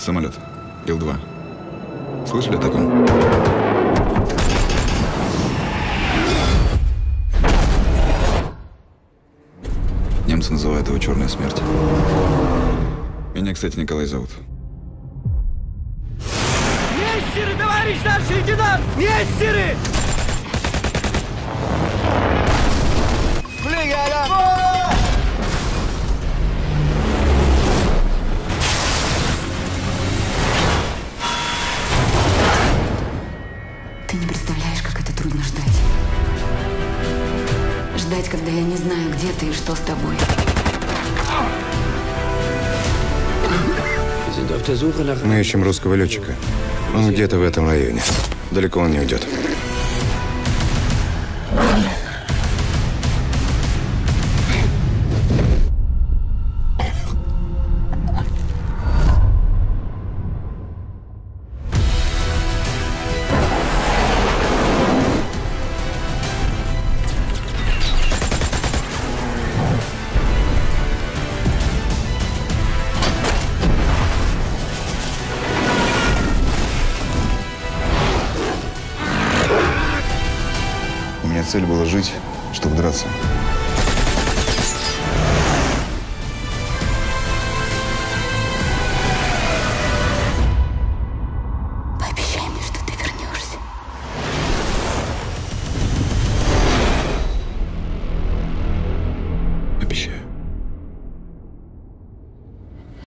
Самолет. Ил-2. Слышали о таком? Немцы называют его «Черная смерть». Меня, кстати, Николай зовут. Мессеры, товарищ старший лейтенант! Мессеры! Ты не представляешь, как это трудно ждать. Ждать, когда я не знаю, где ты и что с тобой. Мы ищем русского летчика. Он где-то в этом районе. Далеко он не уйдет. Меня цель была жить, чтобы драться.